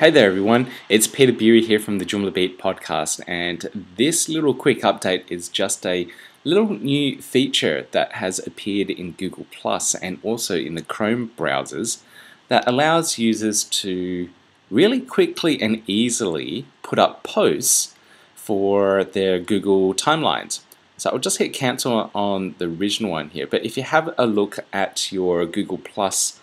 Hey there, everyone. It's Peter Bury here from the Joomla Beat podcast, and this little quick update is just a little new feature that has appeared in Google Plus and also in the Chrome browsers that allows users to really quickly and easily put up posts for their Google timelines. So I'll just hit cancel on the original one here, but if you have a look at your Google Plus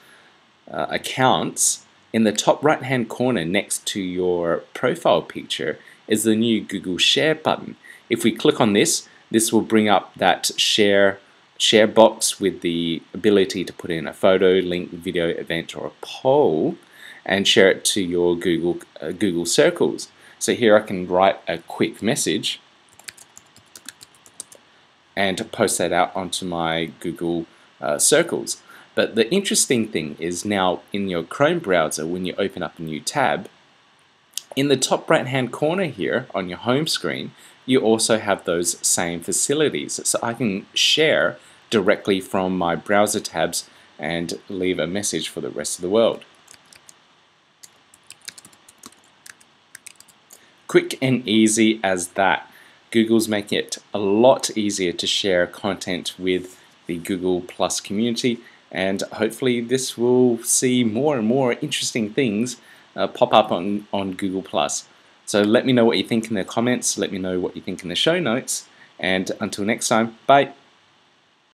uh, accounts, in the top right hand corner next to your profile picture is the new Google Share button. If we click on this, this will bring up that share share box with the ability to put in a photo, link, video, event, or a poll and share it to your Google uh, Google Circles. So here I can write a quick message and post that out onto my Google uh, Circles. But the interesting thing is now in your Chrome browser, when you open up a new tab, in the top right hand corner here on your home screen, you also have those same facilities. So I can share directly from my browser tabs and leave a message for the rest of the world. Quick and easy as that. Google's making it a lot easier to share content with the Google Plus community and hopefully this will see more and more interesting things uh, pop up on, on Google+. so let me know what you think in the comments, let me know what you think in the show notes, and until next time, bye!